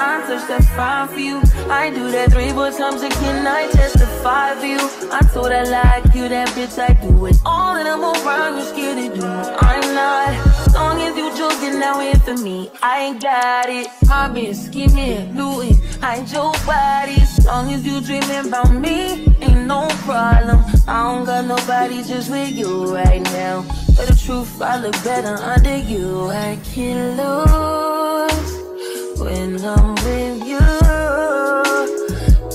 that fine for you. I do that three more times again, I testify for you. I told I like you, that bitch, I do it. All that I'm around, you scared to do. I'm not. As long as you joking now in for me, I ain't got it. Been scheming, looting, hide your body. As long as you dreaming about me, ain't no problem. I don't got nobody just with you right now. But the truth, I look better under you. I can't lose when I'm with you.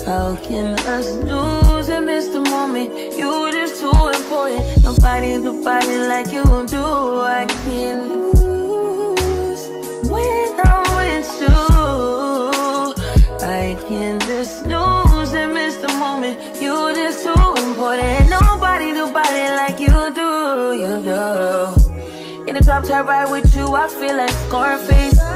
How can us lose and miss the moment? You just too important. Nobody do body like you do. I can't lose when I'm with you. I can just lose and miss the moment. You just too important. Nobody do body like you do. You do. In the top tier ride with you, I feel like Scarface.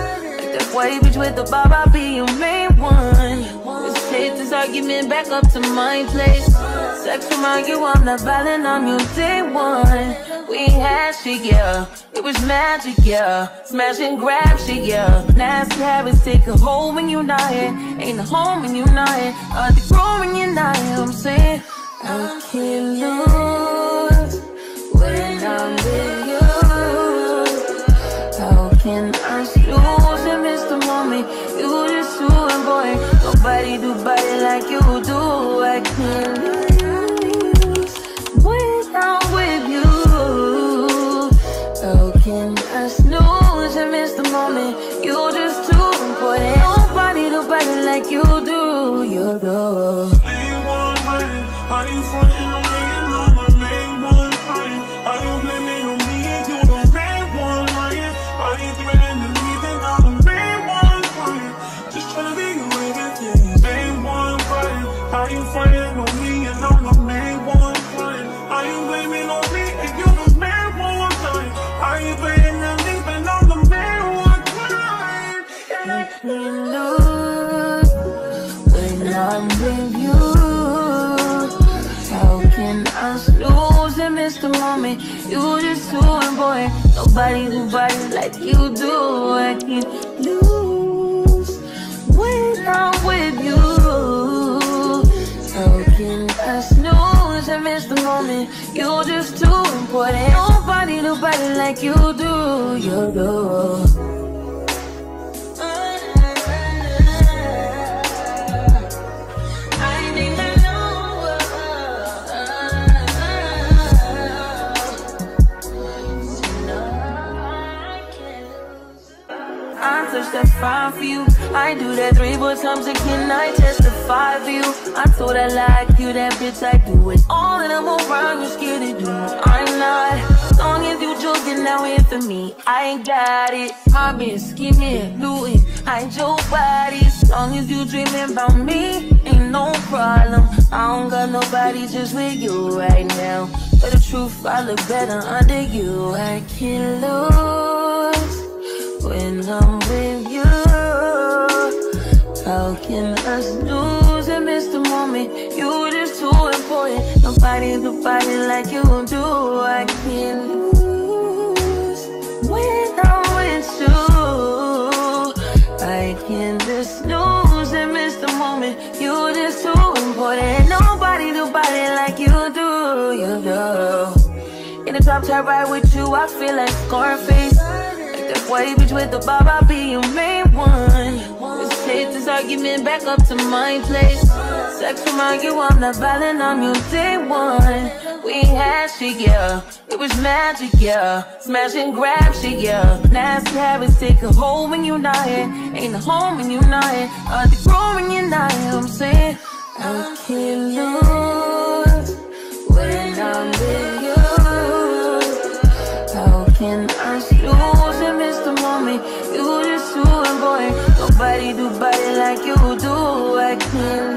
That white bitch with the bob, I'll be your main one. Let's take this argument back up to my place. Sex remind you I'm not violent, I'm your day one. We had shit, yeah. It was magic, yeah. Smash and grab shit, yeah. Nasty habits take a hold when you're not here. Ain't a home when you're not here. Are they growing you're not here? I'm saying I can't lose when I'm with you. How can I Nobody do body like you do. I can't lose when I'm with you. How can I snooze and miss the moment? You're just too important. Nobody do body like you when I'm with you. How can I lose and miss the moment? You just too important. Nobody do body like you do. I can't lose when I'm with you. How can I snooze and miss the moment? You just too important. Nobody do body like you do. You do. I touch that fine for you. I do that three more times again. I testify for you. I told I like you, that bitch. I do it. All that I'm around, you scared to do. I'm not. As long as you joking now in for me, I ain't got it. Been scheming, looting, hide your body. As long as you dreaming about me, ain't no problem. I don't got nobody just with you right now. But the truth, I look better under you. I can't lose when I'm with you. How can us lose and miss the moment? You just too important. Nobody do body like you do. I can't lose when I'm with you. I can just lose and miss the moment. You just too important. Nobody do body like you do. You do. In the top ride with you, I feel like Scarface. That white bitch with the bob, I'll be your main one. Let's take this argument back up to my place. Sex remind you I'm not violent, I'm your day one. We had shit, yeah. It was magic, yeah. Smash and grab shit, yeah. Nasty habits take a hold when you're not here. Ain't a home when you're not here. Are they growing when you're not here? I'm saying I can't lose when I'm with you. How can I lose Nobody do body like you do. I can't